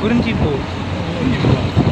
그런지 뭐 그런지 몰라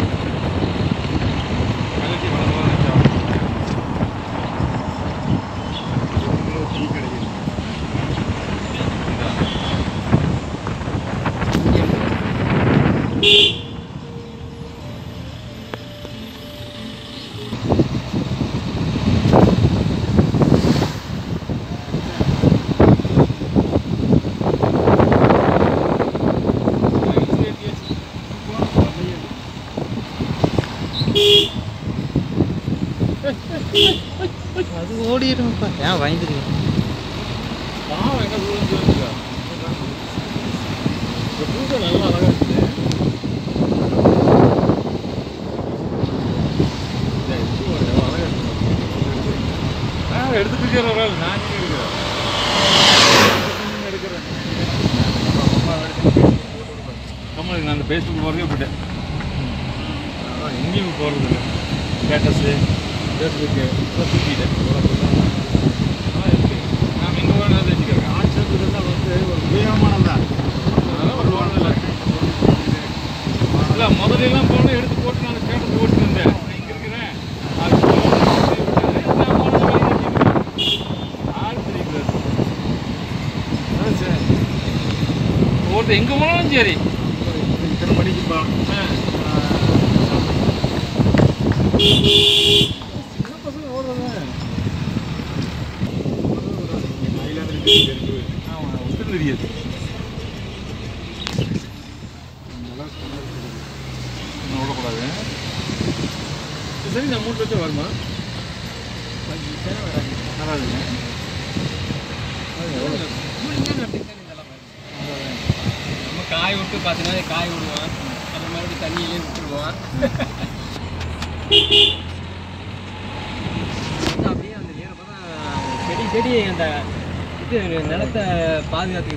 அது ஓடிடும்ப்பா. ஏன் பயந்துருக்கீங்க? நல்லா அழகா இருக்குது எடுத்துட்டு ஆள்? நான் எடுக்கிறேன் நம்மளுக்கு நான் அந்த ஃபேஸ்புக் போகிறதே போயிட்டேன். எங்கேயும் போகிறது இல்லை ஸ்டேட்டஸு ஃபேஸ்புக்கு சுற்றிட்டேன் நாம் எங்கே வேணாலும் வச்சுக்கிறேன் ஆட்சேபத்துலாம் வந்து ஒரு உபயோகமானது தான் ஒரு லோன் இல்லை இல்லை முதல்லலாம் போனால் எடுத்து போட்டு நான் ஸ்டேட்டஸ் போட்டு இருந்தேன் நான் இங்கே இருக்கிறேன் அது சரி ஒருத்தர் எங்கே போனாலும் சரி இத்தனை மணிக்குப்பா தெரியாது இன்னும் விடக்கூடாது சரி நான் மூணு லட்சம் வருமா? வராதுங்க நம்ம காய் விட்டு பார்த்தீங்கன்னா காய் விடுவான் அப்புறம் மறுபடியும் தண்ணியிலே விட்டுருவான் அப்படியே அந்த நேரம் பார்த்தா செடி செடி அந்த நிலத்தை பாதுகாத்து